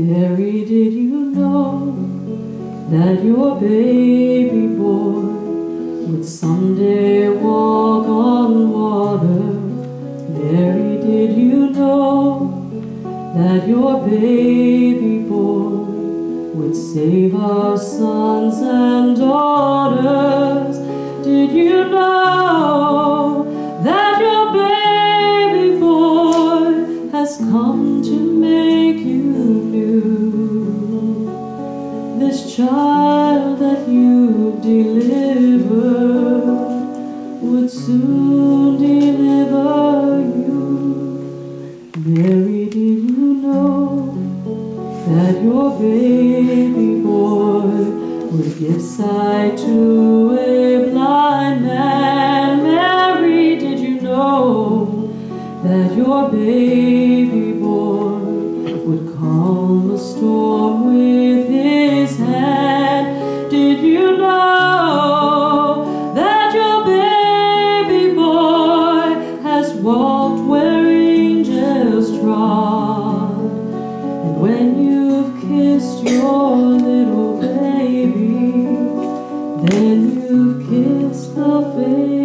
Mary, did you know that your baby boy would someday walk on water? Mary, did you know that your baby boy would save our sons and daughters? Did you know that your baby boy has come to me? Child that you delivered would soon deliver you. Mary, did you know that your baby boy would give sight to a blind man? Mary, did you know that your baby walked where angels trod? And when you've kissed your little baby, then you've kissed the face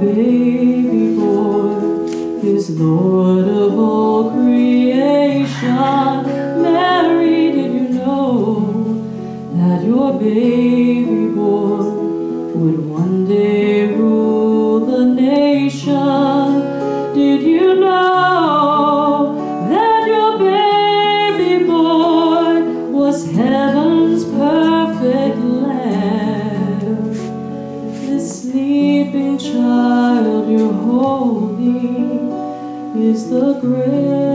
baby boy is Lord of all creation? Mary, did you know that your baby boy would one sleeping child you're is the great